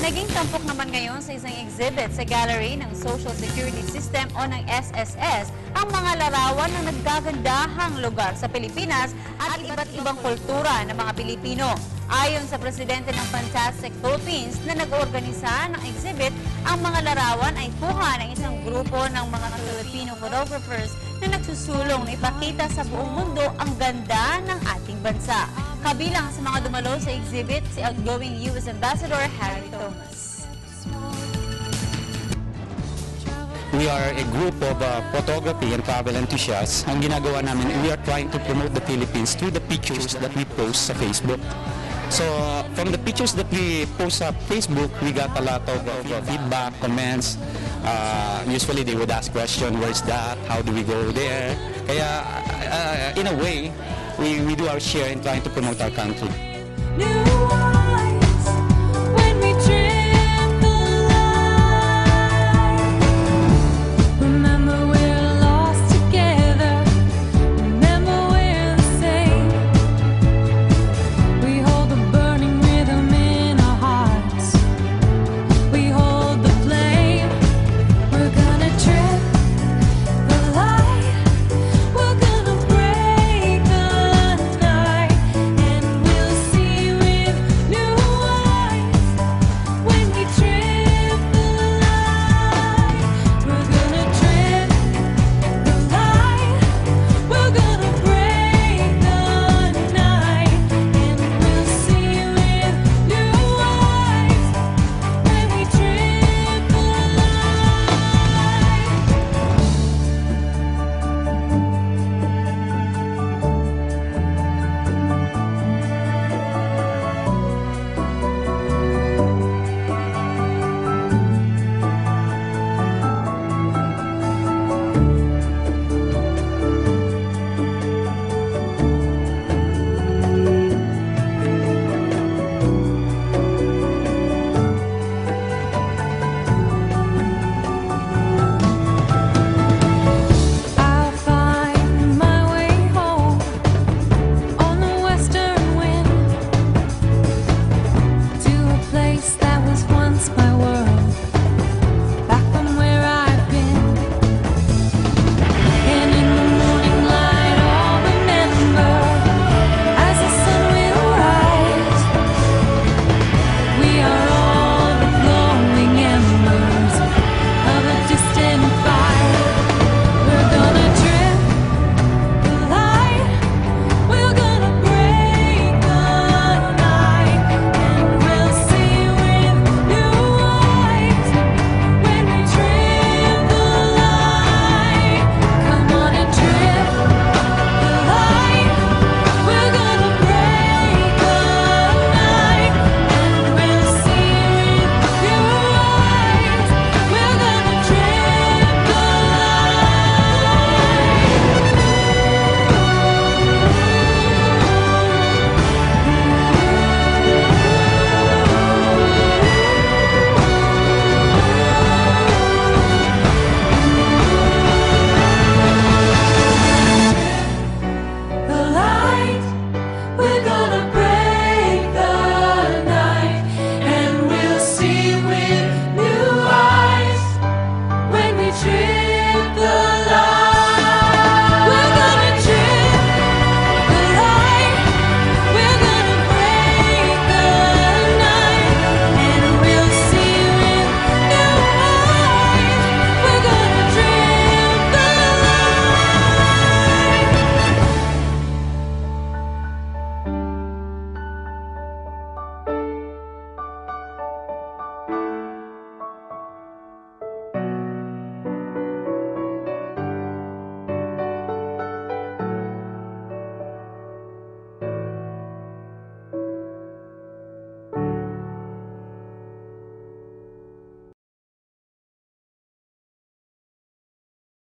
Naging tampok naman ngayon sa isang exhibit sa gallery ng Social Security System o ng SSS ang mga larawan ng naggagandahang lugar sa Pilipinas at iba't ibang kultura ng mga Pilipino. Ayon sa presidente ng Fantastic Philippines na nag-organisa ng exhibit, ang mga larawan ay kuha ng isang grupo ng mga Filipino photographers na nagsusulong na ipakita sa buong mundo ang ganda ng ating bansa. Kabilang sa mga dumalo sa exhibit si outgoing U.S. Ambassador Harry Thomas. We are a group of uh, photography and travel enthusiasts. Ang ginagawa namin, we are trying to promote the Philippines through the pictures that we post sa Facebook. So, uh, from the pictures that we post sa Facebook, we got a lot of, uh, feedback, comments. Uh, usually they would ask question, where's that? How do we go there? Kaya, uh, in a way, we, we do our share in trying to promote our country.